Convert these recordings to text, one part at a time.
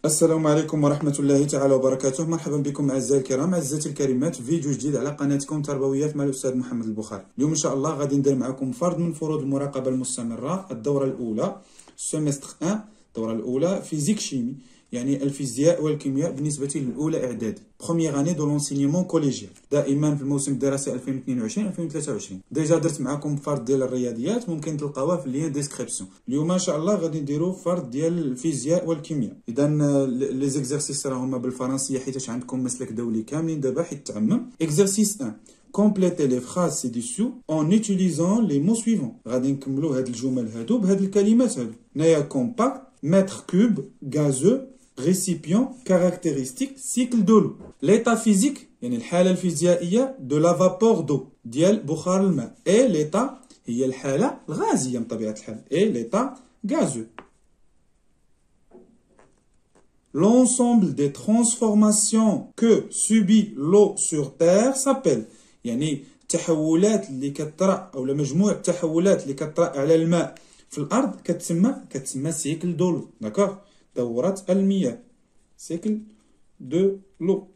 السلام عليكم ورحمة الله تعالى وبركاته. مرحبا بكم أعزائي الكرام. أعزائي الكريمات في فيديو جديد على قناتكم تربويات مع الأستاذ محمد البخاري. اليوم إن شاء الله غادي ندير معكم فرض من فروض المراقبة المستمرة الدورة الأولى semestre 1 الدورة الأولى physique-chimie يعني الفيزياء والكيمياء بالنسبة للأولى إعدادي première année de l'enseignement collégial دائما في الموسم الدراسي 2022 2023 déjà درت معكم فرض ديال الرياضيات ممكن تلقاوها في ال lien description اليوم ان شاء الله غادي نديرو فرض ديال الفيزياء والكيمياء. اذا les exercices راهما بالفرنسية حيت عندكم مسلك دولي كاملين دابا حيت تعمم. exercice 1 complétez les phrases ci-dessous en utilisant les mots suivants. غادي نكملوا هاد الجمل هادو بهاد الكلمات هادو. هنايا compact mètre cube gazeux récipient caractéristique cycle de l'eau l'état physique يعني الحالة الفيزيائية de la vapeur d'eau ديال بخار الماء et l'état هي الحالة الغازية بطبيعة الحال et l'état gazeux L'ensemble des transformations que subit l'eau sur Terre s'appelle يعني التحولات اللي كطرا او مجموع التحولات اللي كطرا على الماء في الارض كتسمى كتسمى سيكل دولو داكوغ دورة المياه. Cycle de l'eau.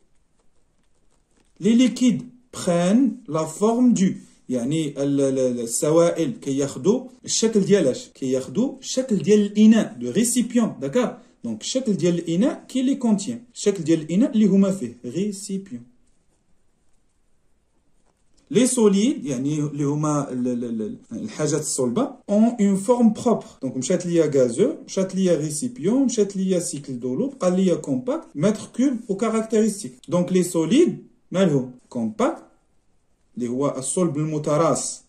Les liquides prennent la forme du يعني السوائل كياخذوا الشكل ديالاش كياخذوا الشكل ديال الإناء du récipient d'accord donc الشكل ديال الإناء qui les contient الشكل ديال الإناء اللي هما فيه récipient Les solides, يعني اللي هما الحاجات الصلبة ont une forme propre. Donc مشات ليا gazeux, مشات ليا récipient, مشات ليا cycle de l'eau, بقى ليا compact, mètre cube و caractéristique. donc les solides مالهم compacts اللي هو الصلب المتراص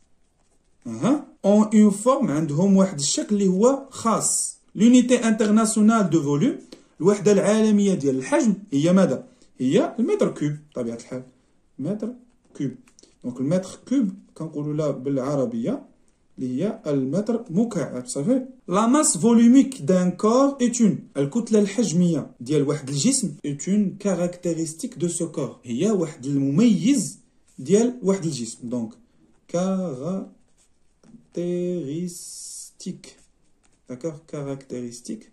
أها ont une forme عندهم واحد الشكل اللي هو خاص l'unité internationale de volume الوحده العالميه ديال الحجم هي ماذا هي ال mètre cube بطبيعه الحال mètre cube donc ال mètre cube كنقولوا لها بالعربية اللي هي المتر مكعب صافي؟ la masse volumique d'un corps est une الكتله الحجميه ديال واحد الجسم. est une caractéristique de ce corps هي واحد المميز ديال واحد الجسم. دونك كاركتيرستيك داكوغ كاركتيرستيك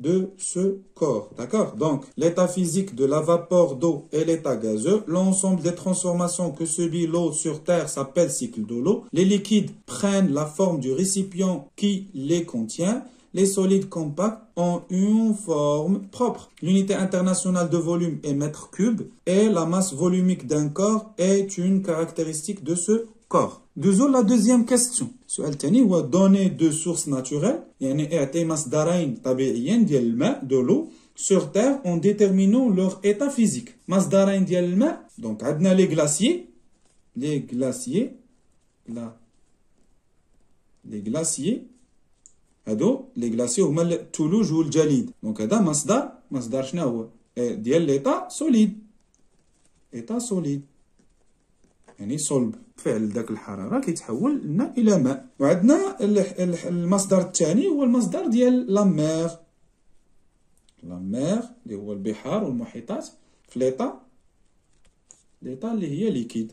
de ce corps. D'accord? Donc, l'état physique de la vapeur d'eau et l'état gazeux, l'ensemble des transformations que subit l'eau sur Terre s'appelle cycle de l'eau. Les liquides prennent la forme du récipient qui les contient. Les solides compacts ont une forme propre. L'unité internationale de volume est mètre cube et la masse volumique d'un corps est une caractéristique de ce corps. Deux la deuxième question. السؤال الثاني هو donner deux sources naturelles يعني اعطي مصدرين طبيعيين ديال الماء de l'eau sur terre en déterminant leur état physique. مصدرين ديال الماء donc عندنا les glaciers les glaciers لا les glaciers هادو les glaciers هما الثلوج والجليد. donc هذا مصدر مصدر شنو هو؟ ديال l'état solide état solide يعني صلب فعل ذاك الحرارة كيتحول لنا إلى ماء. وعندنا المصدر الثاني هو المصدر ديال la mer. la mer اللي هو البحار والمحيطات في l'état. اللي هي liquide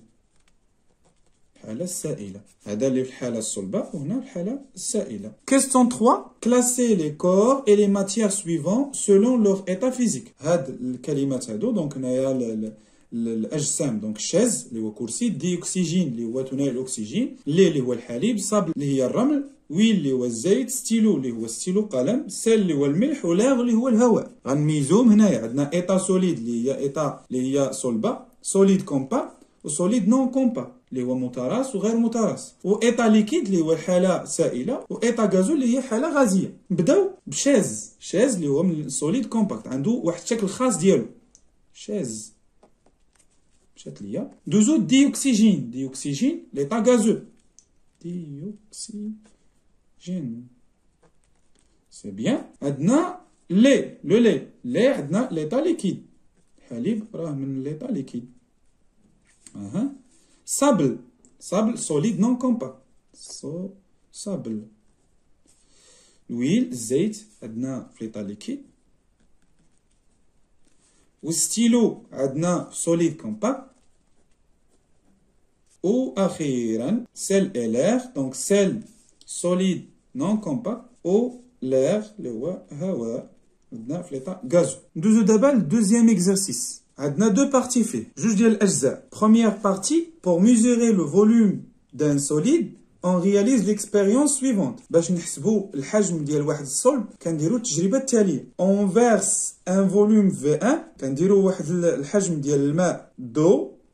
الحالة السائلة هذا اللي في الحالة الصلبة وهنا الحالة السائلة question 3 classer les corps et les matières suivants selon leur état physique هاد الكلمات هادو donc هنايا الاجسام donc chaise اللي هو كرسي dioxygène اللي هو ثنائي الاكسجين lait اللي هو الحليب sable اللي هي الرمل huile اللي هو الزيت ستيلو اللي هو ستيلو قلم sel اللي هو الملح و l'air اللي هو الهواء غنميزوهم هنايا عندنا état solide اللي هي état اللي هي صلبه solide compact و solide non compact اللي هو متراص وغير متراص و état liquide اللي هو الحاله سائله و état gazeux اللي هي حاله غازيه بداو ب chaise chaise اللي هو من solide compact عنده واحد الشكل خاص ديالو chaise مشات ليا دوزو dioxygène dioxygène l'état gazeux d'oxygène c'est bien عندنا لي لو لي لي عندنا l'état liquide الحليب راه من l'état liquide أها sable sable solide non compact ce sable l'huile الزيت عندنا في l'état liquide والستيلو عندنا solide compact و أخيرا sel et l'air donc sel solide non compact و l'air الهواء عندنا في l'état gazeux ندوزو دابا لل deuxième exercice عندنا deux parties فيه جوج ديال الاجزاء première partie pour mesurer le volume d'un solide on réalise l'expérience suivante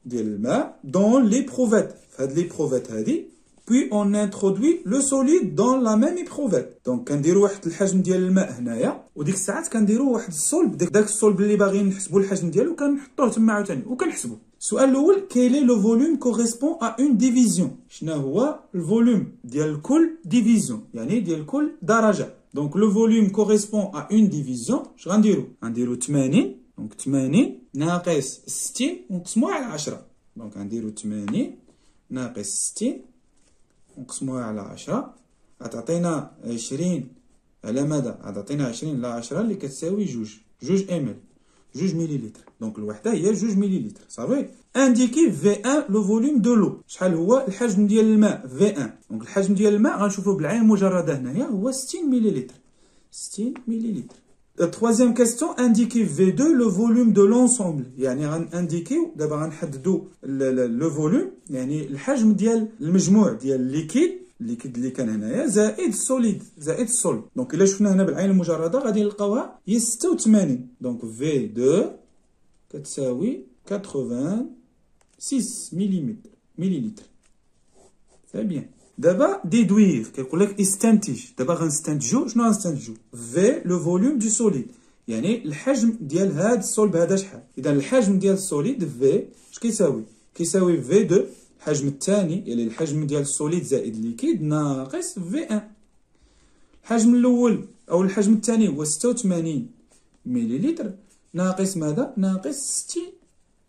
باش نحسبوا الحجم ديال واحد الصلب كنديروا التجربه التاليه اون فيرس ان فوليوم في 1 كنديروا واحد الحجم ديال الماء دو ديال الماء dans l'éprouvette فهاد l'éprouvette هادي puis on introduit le solide dans la même éprouvette donc كنديروا واحد الحجم ديال الماء هنايا وديك الساعات كنديروا واحد الصلب داك الصلب اللي باغيين نحسبوا الحجم ديالو كنحطوه تما عاوتاني وكنحسبوا السؤال الأول quel le volume correspond à une division شنو هو ال volume ديال كل division يعني ديال كل درجه donc le volume correspond à une division اش غنديروا غنديروا 80 donc 80 ناقص 60 ونقسموها على 10 donc غنديروا 80 ناقص 60 نقسموها على 10 غتعطينا 20 على ماذا؟ غتعطينا 20 على 10 اللي كتساوي جوج. جوج mL جوج مليلتر donc الوحدة هي جوج مليلتر صافي؟ indiquer V1 le volume de l'eau شحال هو؟ الحجم ديال الماء. V1 donc الحجم ديال الماء غنشوفوه بالعين المجرده هنايا. هو 60 مليلتر 60 مليلتر troisième question indiquer V2 le volume de l'ensemble. يعني غنديكيو دابا غنحددوا le volume يعني الحجم ديال المجموع ديال ال liquide ال liquide اللي كان هنايا زائد ال solide زائد ال sol donc الا شفنا هنا بالعين المجرده غادي نلقاوها هي 86 donc V2 كتساوي 86 ملم مليلتر c'est bien دابا déduire كيقول لك استنتج دابا غنستنتجو شنو غنستنتجو V le volume du solide يعني الحجم ديال هاد الصلب هذا شحال اذا الحجم ديال ال solide V اش كيساوي كيساوي V2 الحجم الثاني يعني الحجم ديال ال solide زائد ال liquide ناقص V1 الحجم الأول أو الحجم الثاني هو 86 مليلتر ناقص ماذا ناقص 60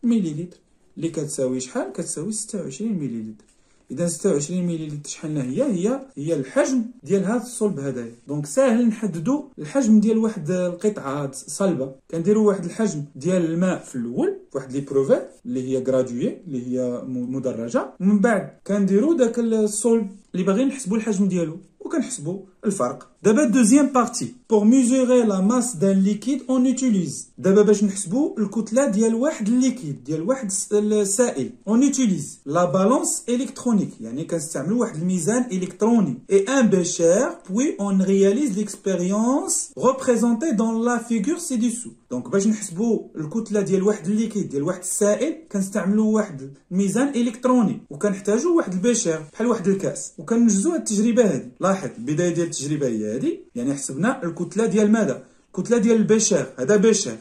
مليلتر اللي كتساوي شحال كتساوي 26 مليلتر إذا 26 مليلتر شحال هي؟ هي هي الحجم ديال هذا الصلب هذايا donc ساهل نحددوا الحجم ديال واحد القطعة صلبه كنديروا واحد الحجم ديال الماء في الأول واحد l'éprouvette اللي هي graduée اللي هي مدرجة. ومن بعد كنديروا داك الصلب اللي باغيين نحسبوا الحجم ديالو. وكنحسبوا الفرق. دابا deuxième partie. pour mesurer la masse d'un liquide on utilise دابا باش نحسبوا الكتلة ديال واحد ال liquide ديال واحد السائل on utilise la balance électronique يعني كنستعملوا واحد الميزان إلكتروني. et un bécher puis on réalise l'expérience représentée dans la figure ci-dessous donc باش نحسبوا الكتلة ديال واحد ال liquide ديال واحد السائل كنستعملوا واحد الميزان إلكتروني. وكنحتاجوا واحد ال bécher بحال واحد الكاس. وكنجزوا التجربة هذه لاحظ البداية ديال التجربة هي هذه يعني حسبنا الكتلة ديال ماذا؟ الكتلة ديال ال bécher. هذا bécher.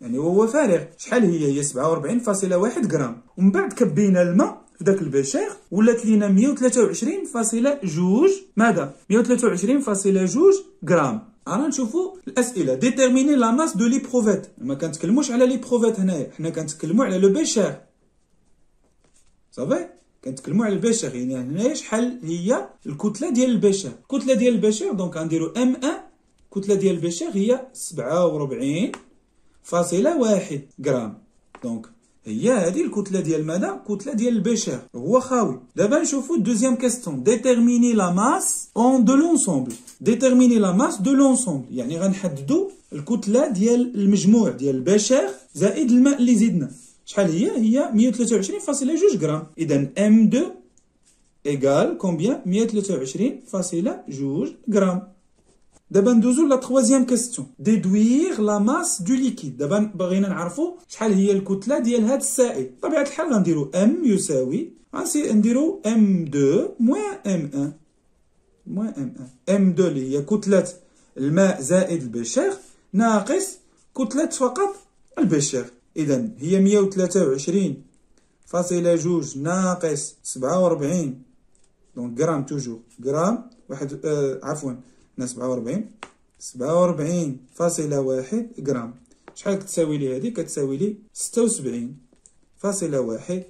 يعني هو فارغ. شحال هي؟ هي 47.1 غرام. ومن بعد كبينا الماء في ذاك ال bécher. ولات لينا 123.2 ماذا؟ 123.2 غرام. أنا نشوفوا الأسئلة. déterminer la masse de l'éprouvette ما كنتكلموش على l'éprouvette هنايا. حنا كنتكلموا على le bécher صافي كنتكلموا على ال bécher يعني هنايا شحال هي الكتله ديال ال bécher الكتله ديال ال bécher donc غنديروا m1 الكتله ديال ال bécher هي 47.1 غرام donc هي هذه الكتله ديال ماذا كتله ديال ال bécher هو خاوي دابا نشوفوا deuxième question déterminer la masse on de l'ensemble déterminer la masse de l'ensemble يعني غنحددوا الكتله ديال المجموع ديال ال bécher زائد الماء اللي زدنا شحال هي؟ هي 123.2 غرام. اذا m2 égale combien 123.2 غرام. دابا ندوزو la troisième question. déduire la masse du liquide. دابا بغينا نعرفو شحال هي الكتلة ديال هذا السائل. بطبيعة الحال غنديرو m يساوي غنسي نديرو ام 2 موان ام 1 موان ام 1 ام 2 اللي هي كتلة الماء زائد ال bécher ناقص كتلة فقط ال bécher. اذا هي 123 فاصلة جوج ناقص سبعة وربعين دونك غرام توجور. غرام واحد آه عفوا سبعة وربعين سبعة وربعين فاصلة واحد غرام شحال كتساوي لي هادي؟ كتساوي لي ستة وسبعين فاصلة واحد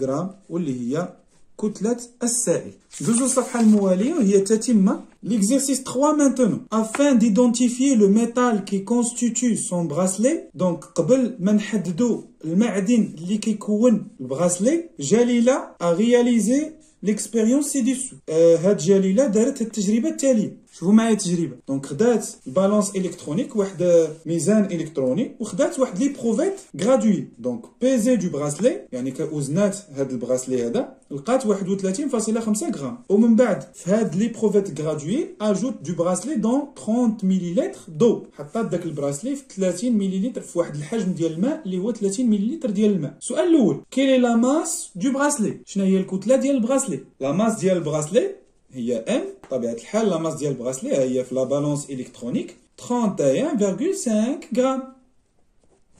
غرام واللي هي كتلة السائل دوزو الصفحة الموالية وهي تتمة L'exercice 3 maintenant. Afin d'identifier le métal qui constitue son bracelet, donc قبل ما نحددو المعدن اللي كيكون البراسلي جليلة a réalisé l'expérience ci-dessous. آه هاد جليلة دارت التجربة التالية. شوفوا معايا التجربة. donc خدات ال balance électronique واحد ميزان إلكتروني وخدات واحد l'éprouvette graduée. donc peser de bracelet يعني وزنات هاد ال bracelet هذا لقات 31.5 غرام. ومن بعد في هاد l'éprouvette graduée ajoute de bracelet dans 30 millilitres d'eau. حطات داك ال bracelet في 30 مليلتر في واحد الحجم ديال الماء اللي هو 30 مليلتر ديال الماء. السؤال الأول quelle est la masse de bracelet؟ شنو هي الكتلة ديال ال bracelet؟ la masse ديال ال bracelet هي m طبيعة الحال la masse ديال ال bracelet هي في la balance électronique 31.5 غرام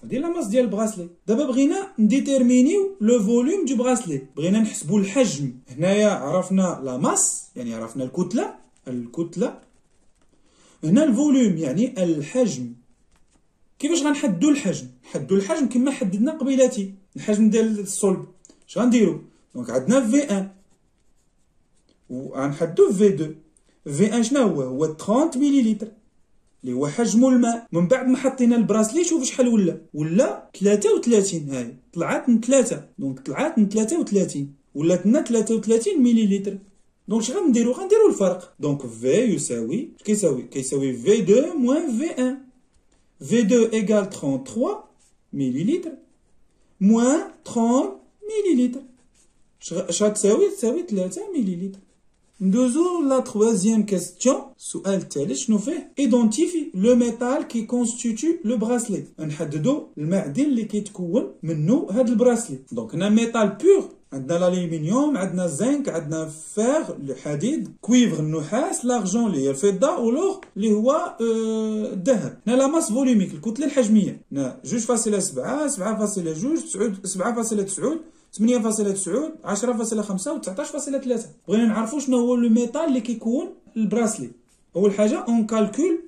هادي la masse ديال ال bracelet دابا بغينا نديتيرمينيو le volume du bracelet بغينا نحسبوا الحجم. هنايا عرفنا la masse يعني عرفنا الكتلة. الكتلة. هنا ال volume يعني الحجم. كيفاش غنحددوا الحجم؟ نحددوا الحجم كما حددنا قبيلاتي الحجم ديال الصلب. اش غنديروا donc عندنا V 1 وغنحددو V 2 V 1 شنو هو؟ هو 30 مليلتر اللي هو حجم الماء. من بعد ما حطينا ال bracelet شوف شحال ولا. ولا 33 هاي. طلعت من 3 donc طلعت من 33 ولات لنا 33 مليلتر donc اش غنديرو غنديرو الفرق. donc V يساوي كيساوي كيساوي V 2 moins V 1 V 2 égal 33 مليلتر moins 30 مليلتر اش غتساوي تساوي؟ 3 مليلتر ندوزو la troisième question السؤال الثالث شنو فيه identifier le métal qui constitue le bracelet نحددو المعدن اللي كيتكون منه هاد ال bracelet donc هنا métal pur عندنا الالومنيوم عندنا الزنك عندنا fer الحديد cuivre النحاس l'argent اللي هي الفضه و l'or اللي هو الذهب هنا la masse volumique الكتله الحجميه هنا 2.7 7.2 7.9 8.9 10.5 و 19.3 بغينا نعرفوا شنو هو le métal اللي كيكون ال bracelet. أول حاجة on calcule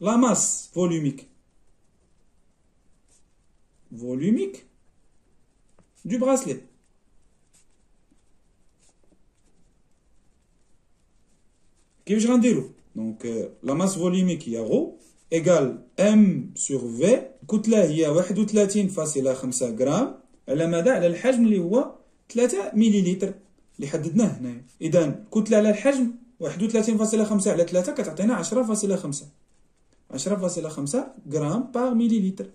la masse volumique volumique du bracelet كيفاش غنديرو donc la masse volumique هي rho égal m sur V الكتله هي 31.5 غرام على مدى على الحجم اللي هو 3 مليلتر اللي حددناه هنايا اذا الكتله على الحجم 31.5 على 3 كتعطينا 10.5 10.5 غرام par مليلتر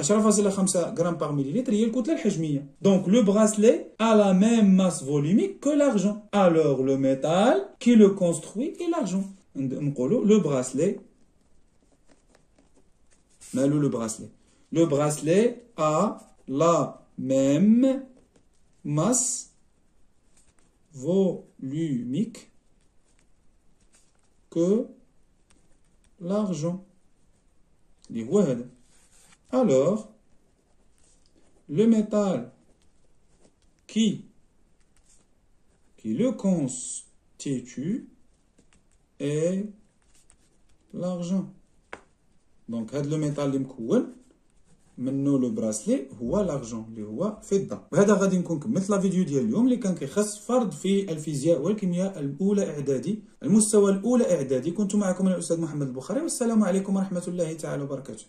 10.5 غرام par مليلتر هي الكتله الحجميه donc le bracelet a la même masse volumique que l'argent alors le métal qui le constitue est l'argent نقولوا لو براسلي Malou le bracelet. Le bracelet a la même masse volumique que l'argent. Alors, le métal qui, qui le constitue est l'argent. donc هذا le métal اللي مكون منو le bracelet هو l'argent اللي هو فضه بهذا غادي نكون كملت la vidéo ديال اليوم اللي كان كيخص فرض في الفيزياء والكيمياء الأولى إعدادي المستوى الأولى إعدادي. كنت معكم الأستاذ محمد البخاري والسلام عليكم ورحمة الله تعالى وبركاته.